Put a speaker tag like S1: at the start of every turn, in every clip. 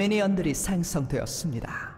S1: 미니언들이 생성되었습니다.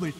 S1: 더블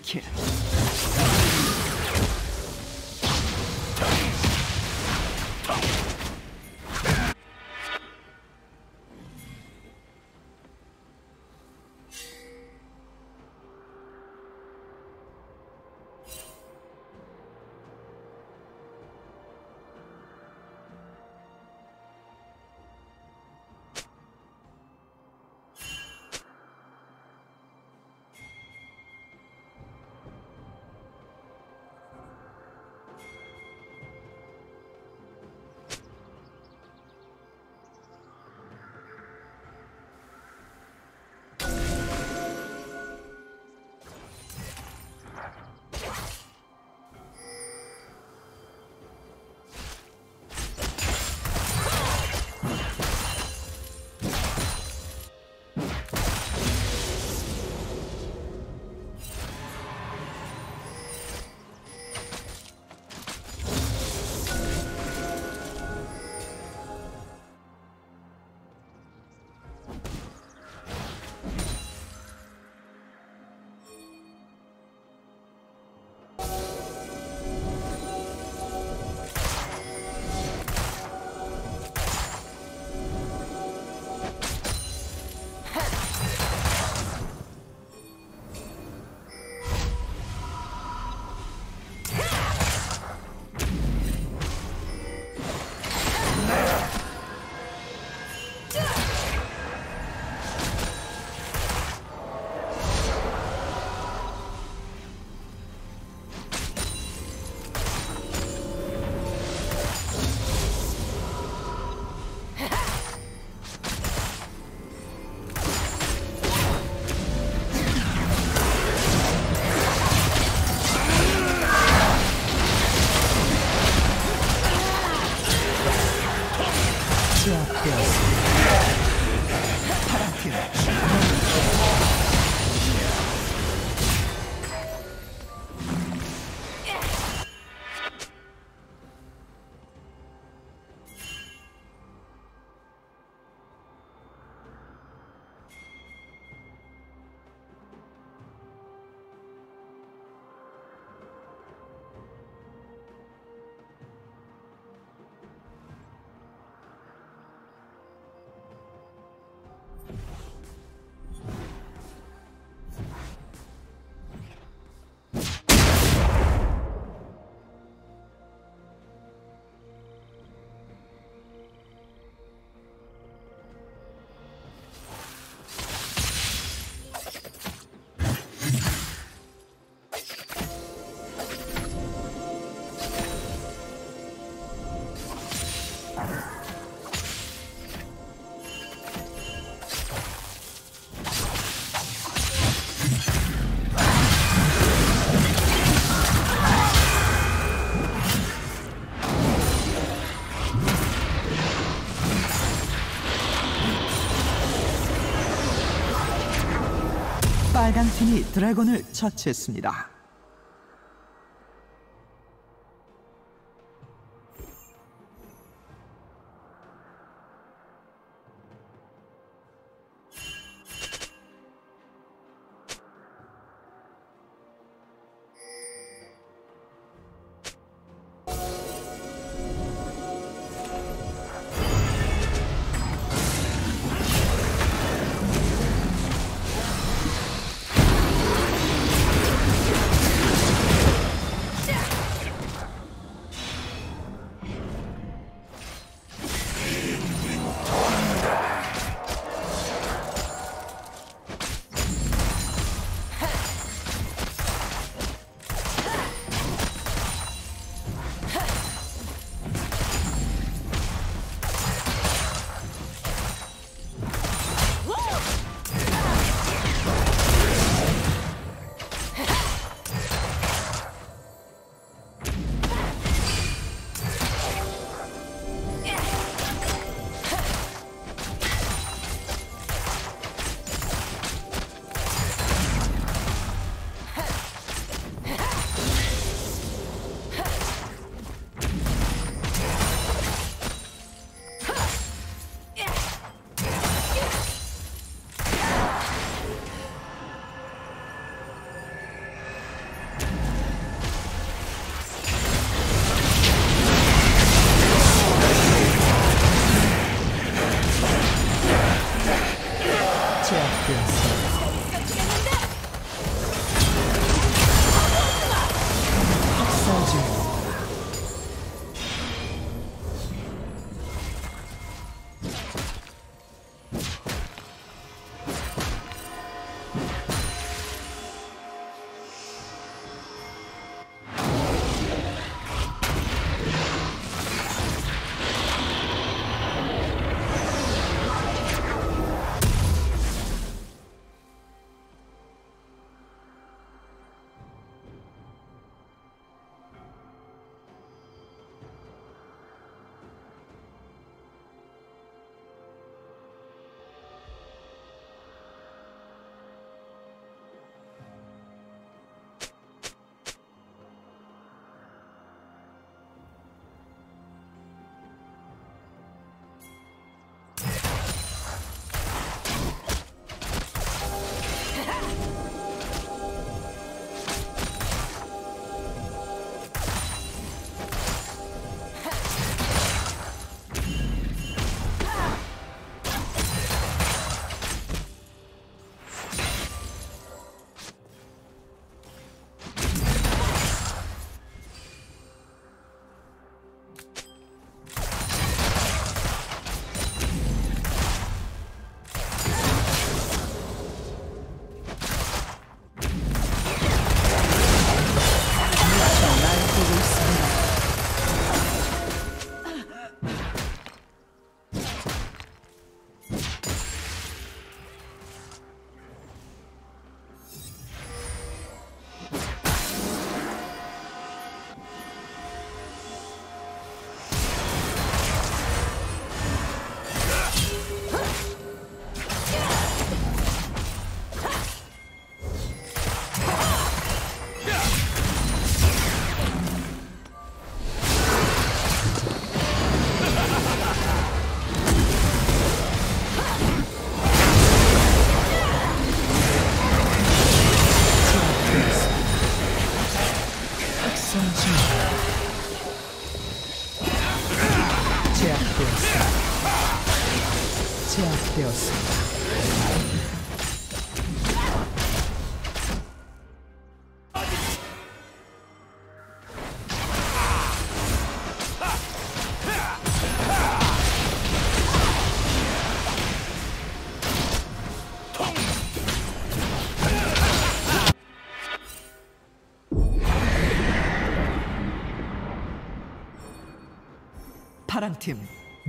S1: 빨강팀이 드래곤을 처치했습니다.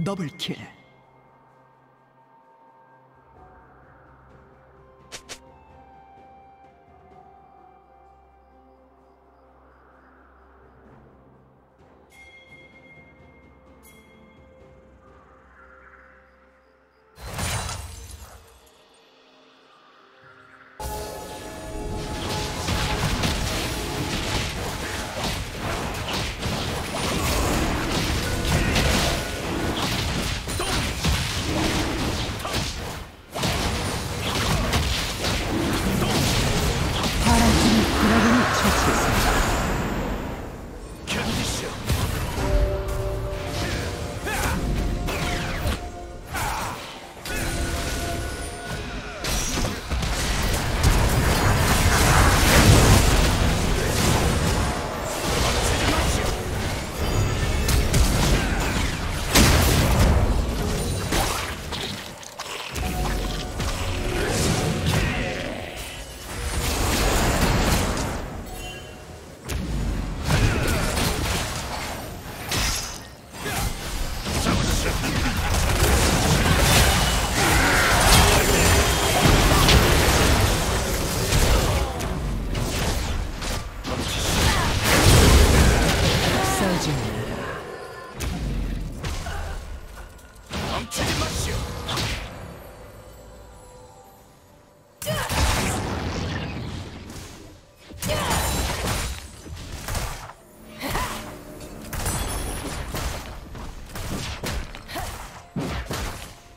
S1: 더블킬.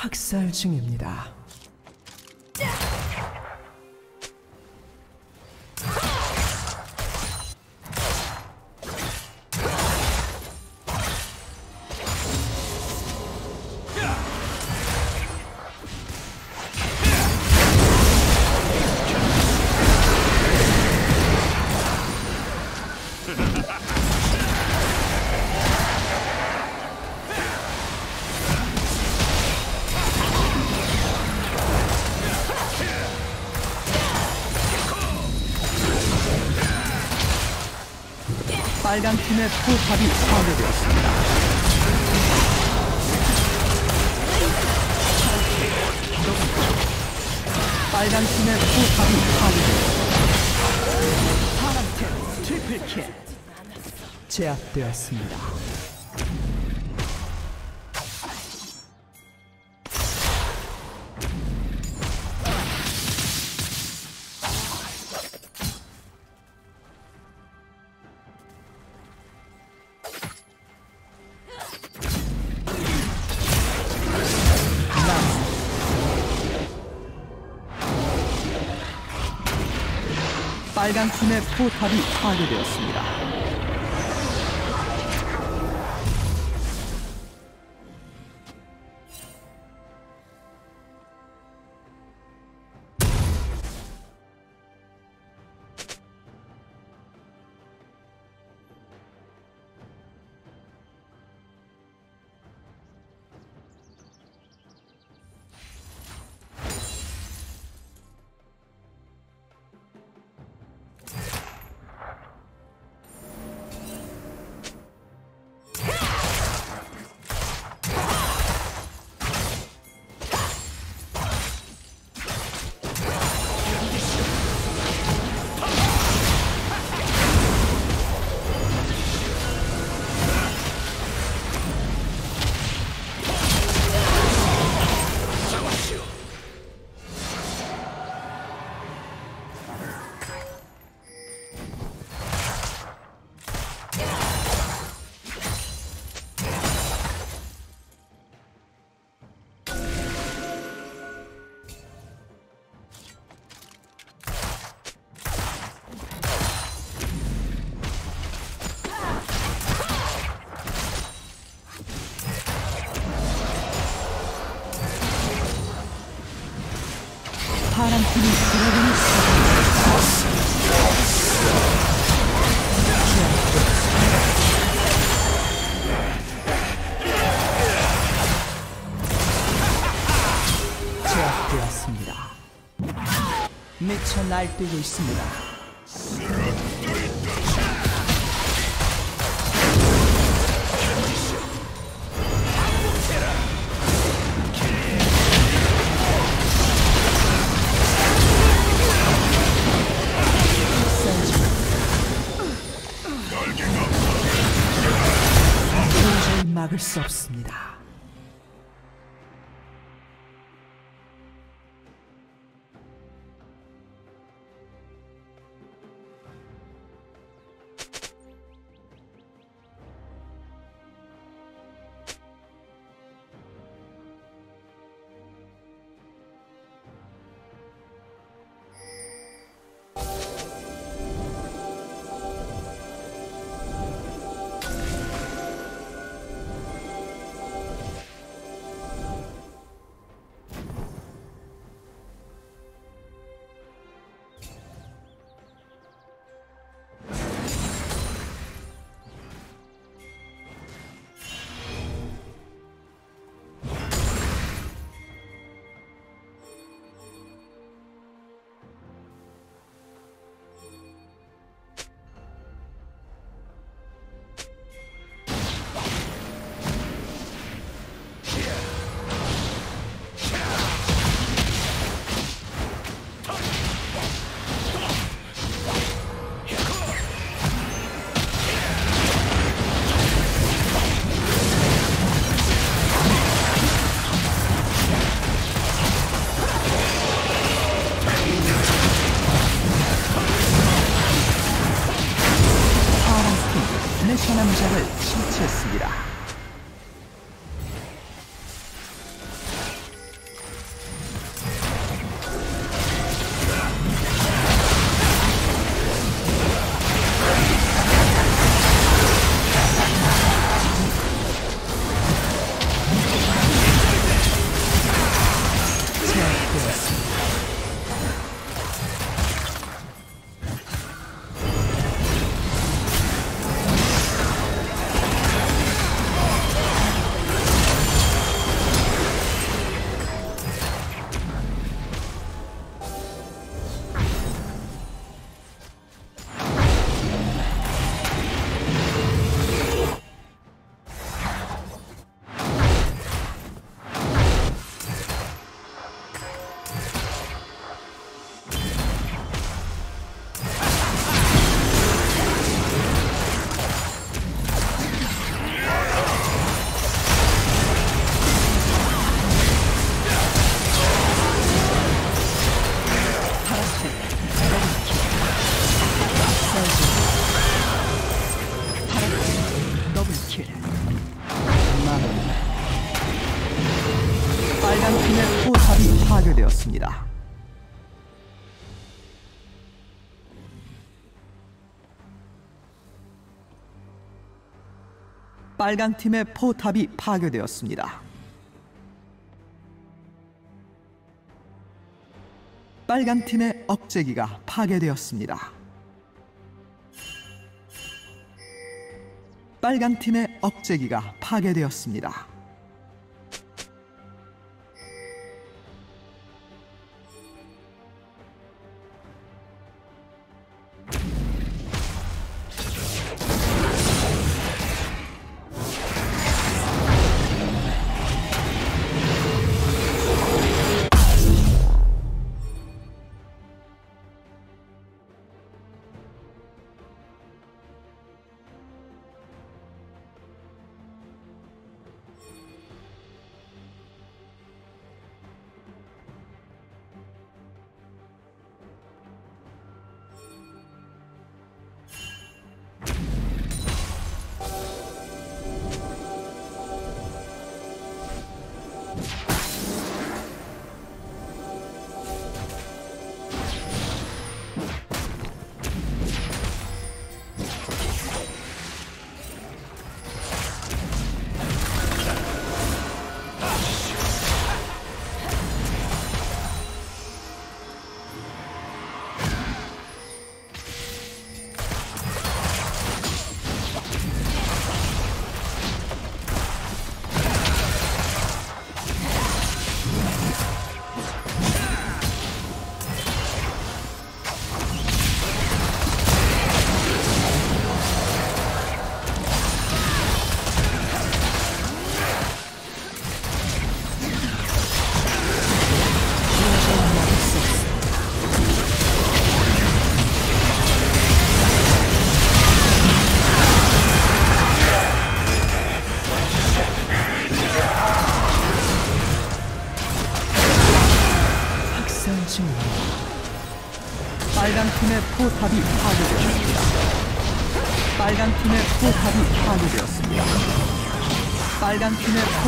S1: 학살 중입니다. 빨간 팀의 포탑이 파괴되었습니다. 빨간 팀의 포탑이 파괴되었습니다. 파란 팀 triple kill 제압되었습니다. 빨간 팀의 포탑이 파괴되었습니다. 날뛰고 있습니다. 막을 수 없습니다. 빨간 팀의 포탑이 파괴되었습니다. 빨간 팀의 억제기가 파괴되었습니다. 빨간 팀의 억제기가 파괴되었습니다.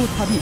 S1: 팀의